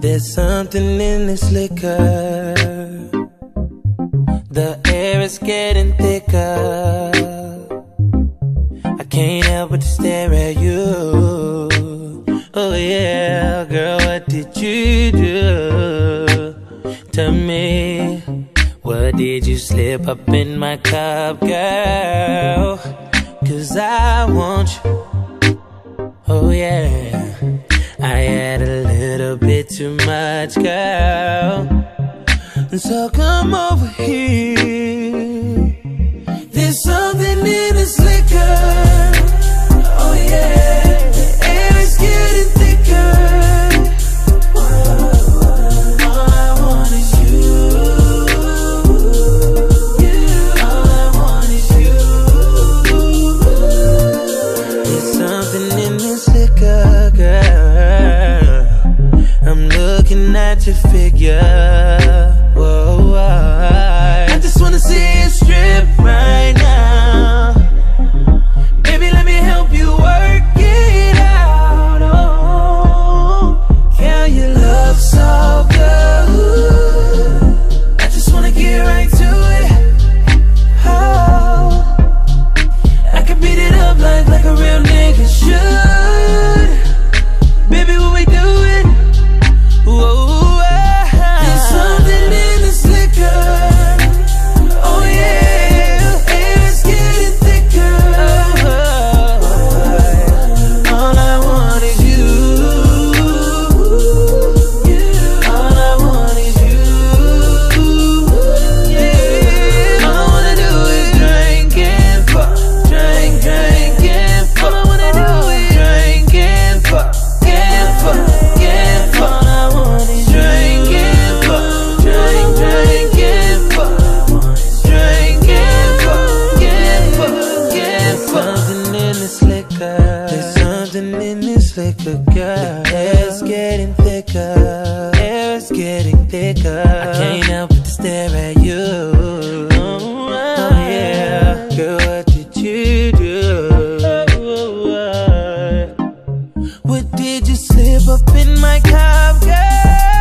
There's something in this liquor. The air is getting thicker. I can't help but to stare at you. Oh yeah, girl, what did you do to me? What did you slip up in my cup, girl? Cause I want you. Oh yeah too much, girl. So come over here. figure. Air's getting thicker. Air's getting thicker. I can't help but stare at you. Oh, yeah. Girl, what did you do? What did you slip up in my cup, girl?